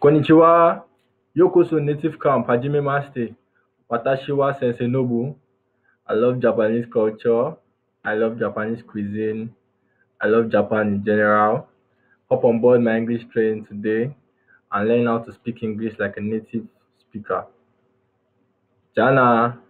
Konnichiwa, Yokoso native camp, Hajime Maste, Watashi wa Sensei Noble. I love Japanese culture. I love Japanese cuisine. I love Japan in general. Hop on board my English train today and learn how to speak English like a native speaker. Jana.